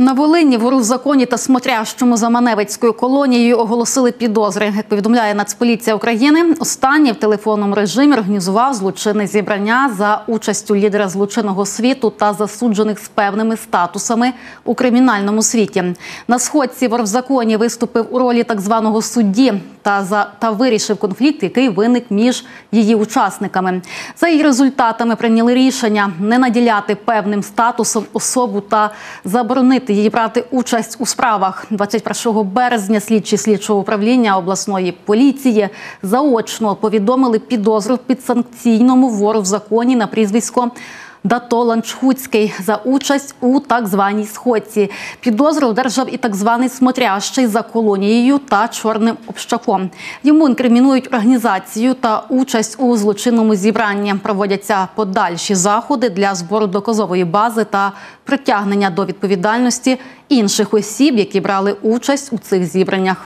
На Волині вору в законі та смотрящому за Маневицькою колонією оголосили підозри. Як повідомляє Нацполіція України, останній в телефонному режимі організував злочинне зібрання за участю лідера злочинного світу та засуджених з певними статусами у кримінальному світі. На сходці вор в законі виступив у ролі так званого судді та за та вирішив конфлікт, який виник між її учасниками. За її результатами прийняли рішення не наділяти певним статусом особу та заборонити їй брати участь у справах. 21 березня слідчі слідчого управління обласної поліції заочно повідомили підозру підсанкційному вору в законі на прізвисько. Дато Ланчхуцький за участь у так званій сходці. Підозру одержав і так званий смотрящий за колонією та чорним общаком. Йому інкримінують організацію та участь у злочинному зібранні. Проводяться подальші заходи для збору доказової бази та притягнення до відповідальності інших осіб, які брали участь у цих зібраннях.